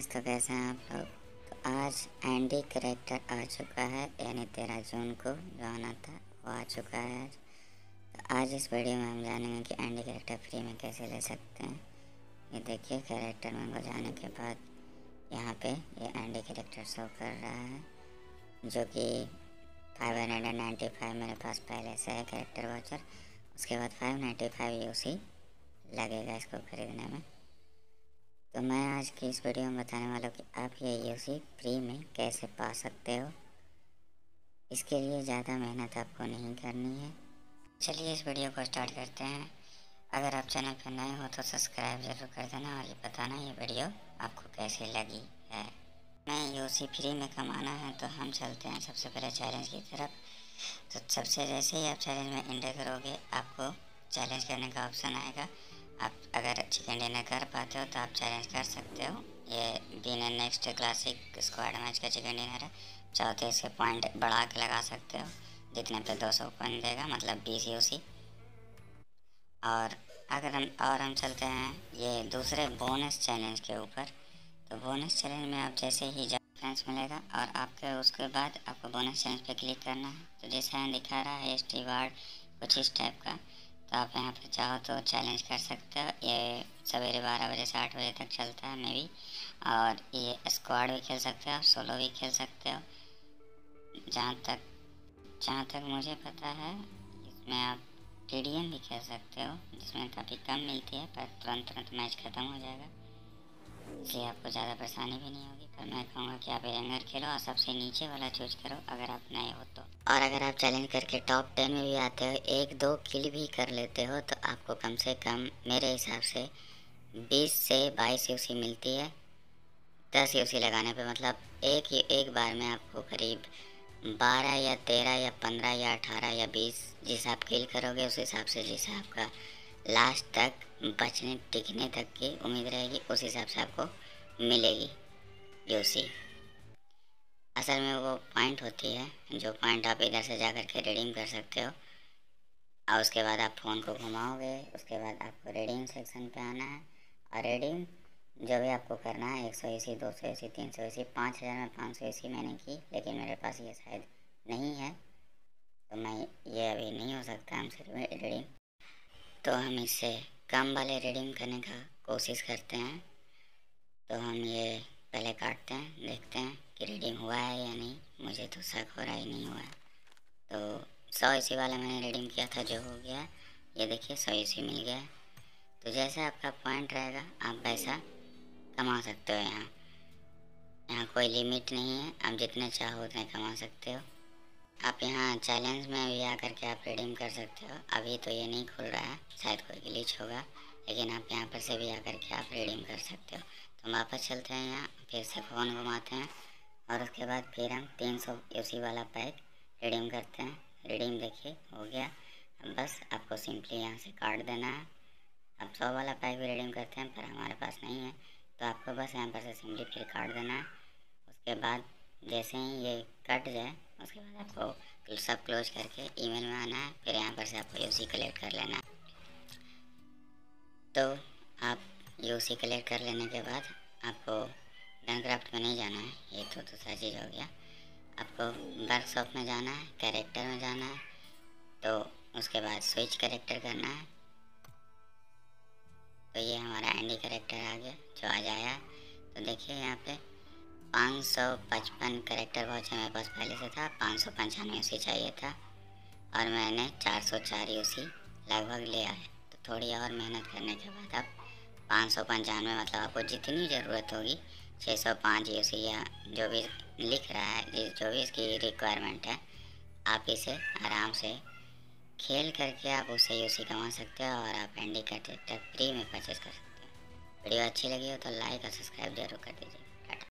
Guys तो कैसे हैं आप लोग तो आज एंडी करेक्टर आ चुका है, यानी तेरह जून को जो आना था वो आ चुका है तो आज इस वीडियो में हम जानेंगे कि एंडी करेक्टर फ्री में कैसे ले सकते हैं। ये देखिए करेक्टर में जाने के बाद यहाँ पे ये एंडी करेक्टर शो कर रहा है, जो कि five hundred and ninety five मेरे पास पहले से है करेक्टर वाचर उसके बाद फाइव नाइन्टी फाइव यूसी लगेगा इसको ख़रीदने में। तो मैं आज की इस वीडियो में बताने वाला हूँ कि आप ये यूसी फ्री में कैसे पा सकते हो। इसके लिए ज़्यादा मेहनत आपको नहीं करनी है। चलिए इस वीडियो को स्टार्ट करते हैं। अगर आप चैनल पर नए हो तो सब्सक्राइब ज़रूर कर देना और ये बताना ये वीडियो आपको कैसी लगी है। मैं यूसी फ्री में कमाना है तो हम चलते हैं सबसे पहले चैलेंज की तरफ़। तो सबसे जैसे ही आप चैलेंज में इंटर करोगे, आपको चैलेंज करने का ऑप्शन आएगा। आप अगर चिकन डिनर कर पाते हो तो आप चैलेंज कर सकते हो। ये बिना नेक्स्ट क्लासिक स्क्वाड मैच का चिकन डिनर है चाहो तो इसके पॉइंट बढ़ा के लगा सकते हो। जितने पे 200 पॉइंट देगा मतलब बीस यूसी और अगर हम, और हम चलते हैं ये दूसरे बोनस चैलेंज के ऊपर। तो बोनस चैलेंज में आप जैसे ही फ्रेंड्स मिलेगा और आपके, उसके बाद आपको बोनस चैलेंज पे क्लिक करना है। तो जैसा दिखा रहा है एस टी वार्ड कुछ इस टाइप का। तो आप यहाँ पे चाहो तो चैलेंज कर सकते हो। ये सवेरे बारह बजे से आठ बजे तक चलता है मे भी और ये स्क्वाड भी खेल सकते हो, आप सोलो भी खेल सकते हो। जहाँ तक जहाँ तक मुझे पता है, इसमें आप टीडीएम भी खेल सकते हो, जिसमें काफ़ी कम मिलती है, पर तुरंत तुरंत मैच ख़त्म हो जाएगा। इसलिए आपको ज़्यादा परेशानी भी नहीं होगी, पर मैं कहूँगा कि आप रेंगर खेलो और सबसे नीचे वाला चूज़ करो, अगर आप नए हो तो। और अगर आप चैलेंज करके टॉप टेन में भी आते हो, एक दो किल भी कर लेते हो तो आपको कम से कम मेरे हिसाब से बीस से बाईस यूसी मिलती है। दस यूसी लगाने पे मतलब एक एक बार में आपको करीब बारह या तेरह या पंद्रह या अठारह या बीस जिस आप किल करोगे, उस हिसाब से जिस आपका लास्ट तक, बचने, टिकने तक की उम्मीद रहेगी, उस हिसाब से आपको मिलेगी यूसी असल में वो पॉइंट होती है, जो पॉइंट आप इधर से जा कर के रिडीम कर सकते हो। और उसके बाद आप फ़ोन को घुमाओगे, उसके बाद आपको रिडीम सेक्शन पे आना है। और रिडीम जो भी आपको करना है, एक सौ सी दो सौ सी तीन सौ सी पाँच हज़ार में पाँच सौ सी मैंने की, लेकिन मेरे पास ये शायद नहीं है। तो मैं ये अभी नहीं हो सकता हम हमसे रिडीम तो हम इससे कम वाले रिडीम करने का कोशिश करते हैं। तो हम ये पहले काटते हैं, देखते हैं कि रीडिंग हुआ है या नहीं। मुझे तो शक हो रहा ही, नहीं हुआ है। तो सौ इसी वाला मैंने रीडिंग किया था, जो हो गया। ये देखिए, सौ इसी मिल गया। तो जैसा आपका पॉइंट रहेगा, आप वैसा कमा सकते हो यहाँ। यहाँ कोई लिमिट नहीं है। आप जितने चाहो उतने कमा सकते हो। आप यहाँ चैलेंज में भी आकर के आप रिडीम कर सकते हो। अभी तो ये नहीं खुल रहा है, शायद कोई ग्लिच होगा, लेकिन आप यहाँ पर से भी आकर के आप रिडीम कर सकते हो। तो हम वापस चलते हैं यहाँ, फिर से फ़ोन घुमाते हैं, और उसके बाद फिर हम तीन सौ वाला पैक रिडीम करते हैं। रिडीम देखिए, हो गया। अब बस आपको सिंपली यहाँ से काट देना है। अब सौ वाला पैक भी रिडीम करते हैं, पर हमारे पास नहीं है। तो आपको बस यहाँ पर से सिंपली फिर काट देना है। उसके बाद जैसे ही ये कट जाए उसके बाद आपको सब क्लोज करके ईमेल में आना है, फिर यहाँ पर से आपको यूसी कलेक्ट कर लेना है। तो आप यूसी कलेक्ट कर लेने के बाद आपको गनक्राफ्ट में नहीं जाना है, ये तो दूसरा चीज़ हो गया। आपको वर्कशॉप में जाना है कैरेक्टर में जाना है तो उसके बाद स्विच करेक्टर करना है। तो ये हमारा एंडी करेक्टर आ गया, जो आ जाया तो देखिए यहाँ पे पाँच सौ पचपन करेक्टर वॉच मेरे पास। पहले से था, पाँच सौ पंचानवे यूसी चाहिए था। और मैंने चार सौ चार यूसी लगभग लिया है। तो थोड़ी और मेहनत करने के बाद अब पाँच सौ पंचानवे मतलब आपको जितनी ज़रूरत होगी छः सौ पाँच यूसी या जो भी लिख रहा है जो भी इसकी रिक्वायरमेंट है, आप इसे आराम से खेल करके आप उससे यूसी कमा सकते हो और आप एंडी का ट्रैक्टर फ्री में परचेज कर सकते हो। वीडियो अच्छी लगी हो तो लाइक और सब्सक्राइब ज़रूर कर दीजिए।